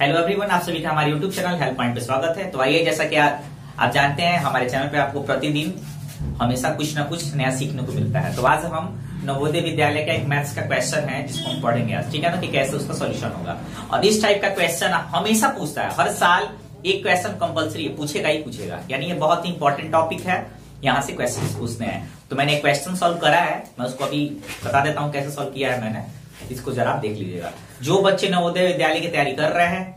Hello everyone आप सभी का हमारे यूट्यूब चैनल हेल्प पॉइंट पे स्वागत है। तो आइए जैसा कि आप, आप जानते हैं हमारे चैनल पे आपको प्रतिदिन हमेशा कुछ ना कुछ नया सीखने को मिलता है। तो आज हम नवोदय विद्यालय का एक मैथ्स का क्वेश्चन है जिसको हम पढ़ेंगे आज। ठीक है ना? कि कैसे उसका सोल्यूशन होगा। और इस टाइप का क्वेश्चन हमेशा पूछता है। हर साल एक क्वेश्चन कंपलसरी पूछेगा ही पूछेगा। यानी ये बहुत ही इंपॉर्टेंट टॉपिक है। यहाँ से क्वेश्चन पूछते हैं। तो मैंने एक क्वेश्चन सॉल्व करा है। मैं उसको अभी बता देता हूँ कैसे सॉल्व किया है मैंने। इसको जरा आप देख लीजिएगा। जो बच्चे नवोदय विद्यालय की तैयारी कर रहे हैं,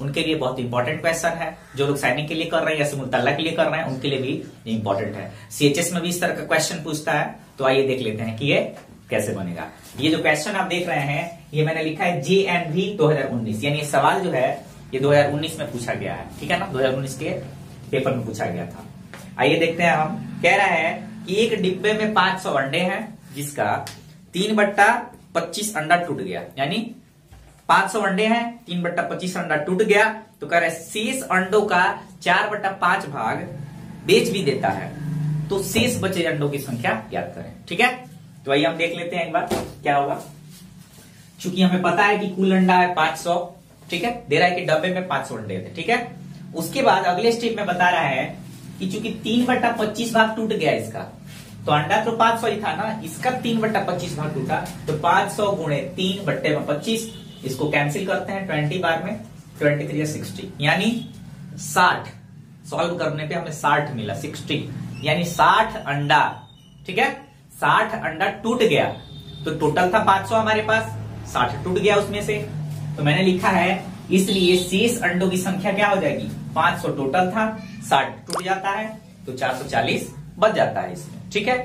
उनके लिए बहुत इंपॉर्टेंट क्वेश्चन है। जो लोग सैनिक के लिए कर रहे हैं या सिमुलतल्ला के लिए कर रहे हैं, उनके लिए भी इंपॉर्टेंट है। सीएचएस में भी इस तरह का क्वेश्चन पूछता है तो आइए देख लेते हैं कि ये कैसे बनेगा। ये जो क्वेश्चन आप देख रहे हैं, ये मैंने लिखा है जे एन वी दो यानी सवाल जो है, ये 2019 में पूछा गया है। ठीक है ना? 2019 के पेपर में पूछा गया था। आइए देखते हैं हम। कह रहा है कि एक डिब्बे में 500 अंडे हैं, जिसका तीन बट्टा पच्चीस अंडा टूट गया। यानी 500 अंडे हैं, तीन बट्टा पच्चीस अंडा टूट गया। तो कह रहे शेष अंडों का चार बट्टा पाँच भाग बेच भी देता है। तो शेष बचे अंडों की संख्या याद करें। ठीक है? तो आइए हम देख लेते हैं एक बार, क्या होगा। चूँकि हमें पता है कि कुल अंडा है 500 ठीक है? दे रहा है कि डब्बे में 500 अंडे थे, ठीक है? उसके बाद अगले स्टेप में बता रहा है कि चूँकि तीन बट्टा पच्चीस भाग टूट गया इसका तो अंडा तो 500 ही था ना, इसका तीन बट्टा पच्चीस भाग टूटा तो 500 गुणे तीन बट्टे में पच्चीस, इसको कैंसिल करते हैं ट्वेंटी बार में, ट्वेंटी थ्री सिक्सटी, यानी साठ। सॉल्व करने पे हमें साठ मिला, सिक्सटी। यानी साठ अंडा, ठीक है? साठ अंडा टूट गया तो टोटल था 500 हमारे पास, साठ टूट गया उसमें से। तो मैंने लिखा है, इसलिए शेष अंडों की संख्या क्या हो जाएगी? 500 टोटल था, साठ टूट जाता है तो 440 बच जाता है इसमें, ठीक है?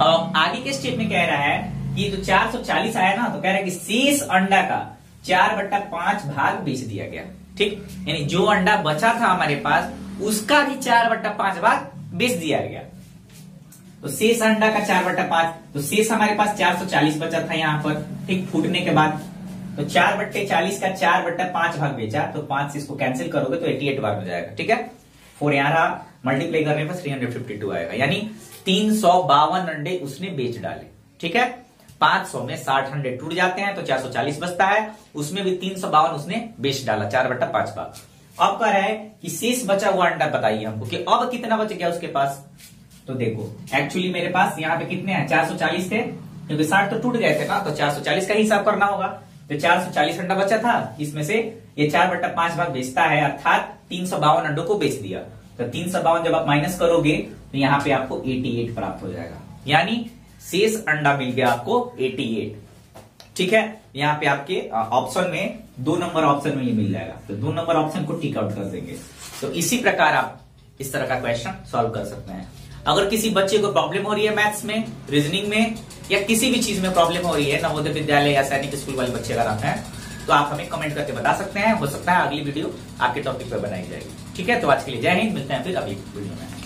आगे के स्टेप में कह रहा है कि जो 440 आया ना तो कह रहा है कि शेष अंडा का चार बट्टा पाँच भाग बेच दिया गया, ठीक? यानी जो अंडा बचा था हमारे पास, उसका भी चार बट्टा पाँच भाग बेच दिया गया। तो शेष अंडा का चार बट्टा पाँच तो शेष हमारे पास 440 बचा था यहाँ पर, ठीक? फूटने के बाद। तो चार बट्टे चालीस का चार बट्टा पाँच भाग बेचा तो पाँच से इसको कैंसिल करोगे तो 88 भाग हो जाएगा, ठीक है? फोर यहाँ मल्टीप्लाई करने पर 352 आएगा। यानी तीन सौ बावन अंडे उसने बेच डाले, ठीक है? 500 में 60 अंडे टूट जाते हैं तो 440 बचता है, उसमें भी तीन सौ बावन उसने बेच डाला, चार बट्टा पाँच भाग अब कह रहा है कि शेष बचा हुआ अंडा बताइए हमको कि अब कितना बच गया उसके पास? तो देखो एक्चुअली मेरे पास यहाँ पे कितने हैं? 440 थे, क्योंकि 60 तो टूट गए थे ना तो 440 का हिसाब करना होगा। तो 440 अंडा बचा था, इसमें से ये चार बट्टा पाँच भाग बेचता है, अर्थात तीन सौ बावन अंडों को बेच दिया। तो तीन सौ बावन जब आप माइनस करोगे तो यहाँ पे आपको 88 प्राप्त हो जाएगा। यानी शेष अंडा मिल गया आपको 88 ठीक है? यहाँ पे आपके ऑप्शन में दो नंबर ऑप्शन में ये मिल जाएगा। तो दो नंबर ऑप्शन को टिक आउट कर देंगे। तो इसी प्रकार आप इस तरह का क्वेश्चन सॉल्व कर सकते हैं। अगर किसी बच्चे को प्रॉब्लम हो रही है मैथ्स में रीजनिंग में या किसी भी चीज़ में प्रॉब्लम हो रही है, नवोदय विद्यालय या सैनिक स्कूल वाले बच्चे अगर आते हैं तो आप हमें कमेंट करके बता सकते हैं, हो सकता है अगली वीडियो आपके टॉपिक पर बनाई जाएगी। ठीक है? तो आज के लिए जय हिंद, मिलते हैं फिर अगली वीडियो में।